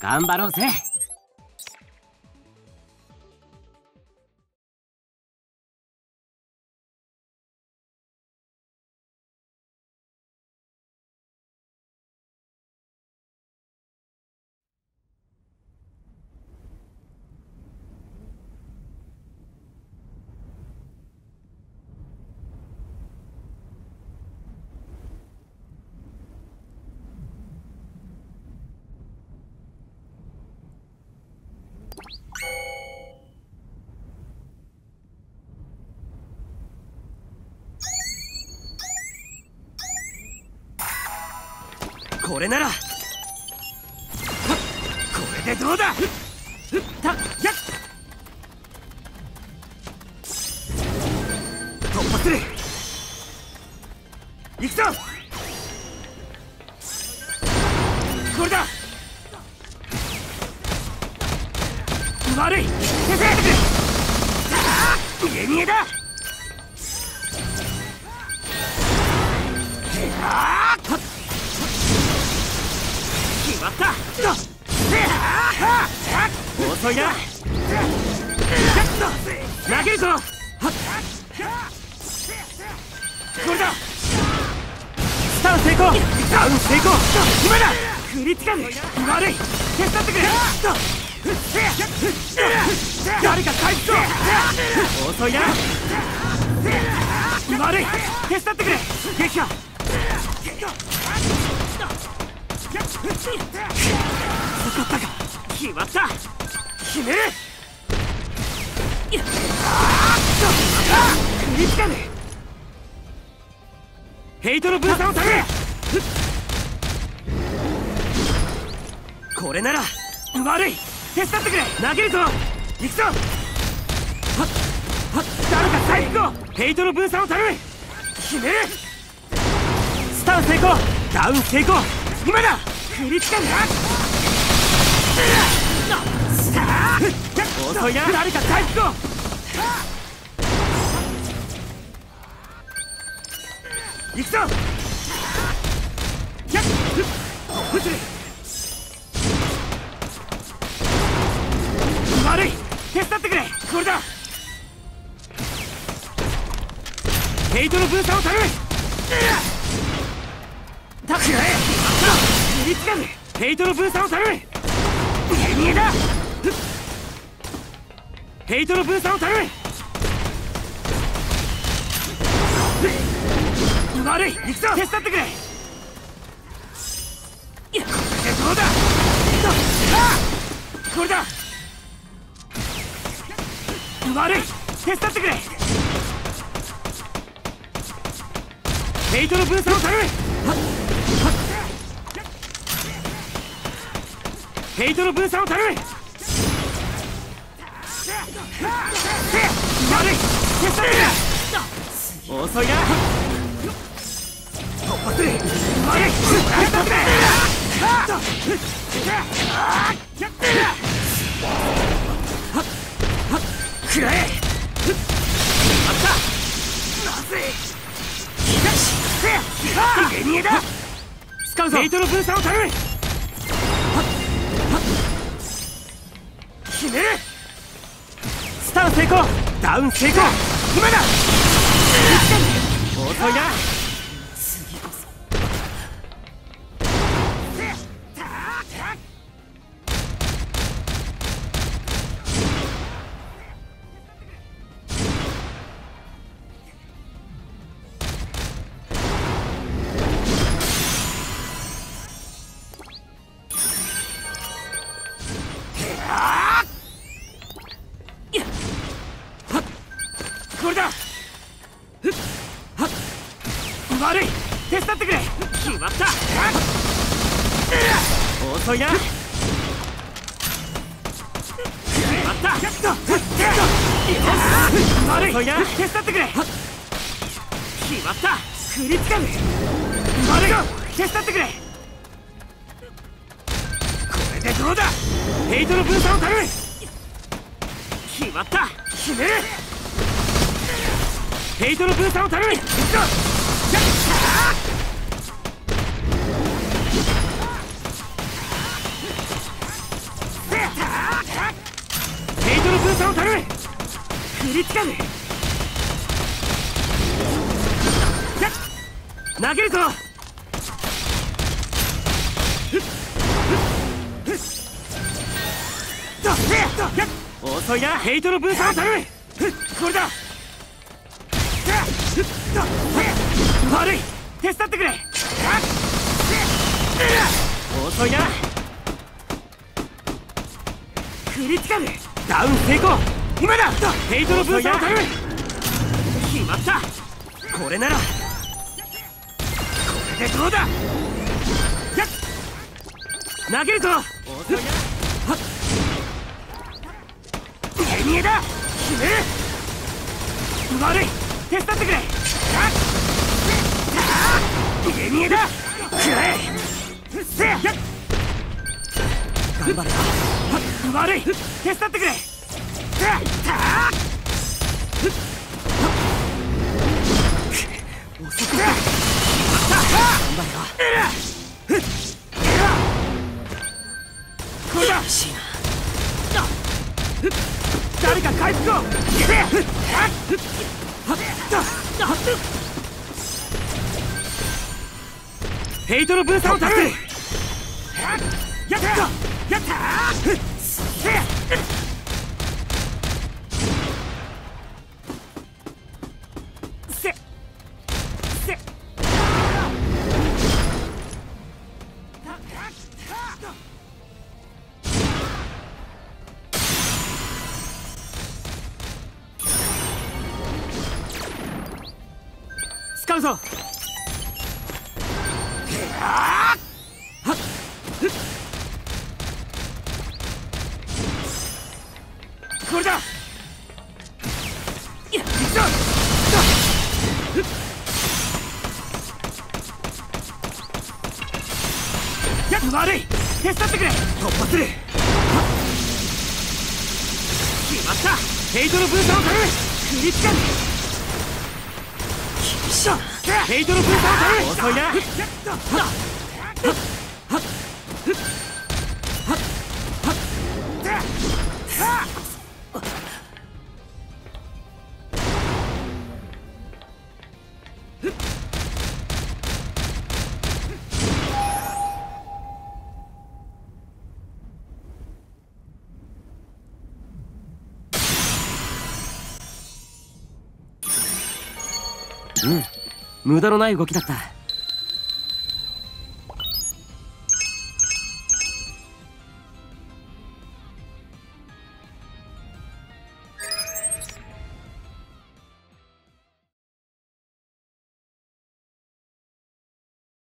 頑張ろうぜ。これなら。これでどうだ？たやっ！突破する。行くぞ！これだ！悪い！先生！ああ！逃げ逃げだ！ああ！決まった。遅いな。投げるぞ。これだ。スタン成功。ダウン成功。今だ。クリティカル。悪い。手伝ってくれ。誰か回復を。遅いな。悪い。手伝ってくれ。撃破。かったか決まった。決める。あっとクリティカルヘイトの分散を下げこれなら悪い。手伝ってくれ。投げるぞ。行くぞ。はっはっ誰か回復をヘイトの分散を頼む決める。スタン成功。ダウン成功。今だ。クリティカル遅いな。誰か回復を。行くぞ。やっ。ふつれ悪い。手伝ってくれ。これだ。ヘイトの分散を頼む。たくらえリティカルヘイトの分散を頼む。逃げだ。ヘイトの分散を頼む。悪い行くぞ。手伝ってくれ。やどうだ。あこれだ。悪い手伝ってくれ。ヘイトの分散を頼む。ヘイトの分散を頼む遅いな突破する悪い手伝ってくらえあったまずい逃げ逃げだ使うぞヘイトの分散を頼む決める。スタン成功。ダウン成功。今だ遅いな。遅いな。決まった。悪い遅いな手伝ってくれ決まった。クリティカル悪い手伝ってくれこれでどうだヘイトの分散を頼む決まった。決めるヘイトの分散を頼む行くぞティカル投げるぞ。遅いなヘイトの分散を頼むこれだ悪い手伝っ。てくれ遅いなクリティカルダウン成功。今だ。ヘイトの分散を頼む。決まった。これなら。これでどうだ。投げるぞ。遅いな手見えだ決める。悪い。手伝ってくれ。手見えだくらえせや頑張れ悪い手伝ってくれ遅くな頑張れよこれだ誰か回復をヘイトの分散を頼むやったやった使うぞこ悪い。手伝ってくれ。突破する。決まった。ヘイトの分散を頼むクリティカルしょヘイトの分散を頼む遅いなうん。無駄のない動きだった。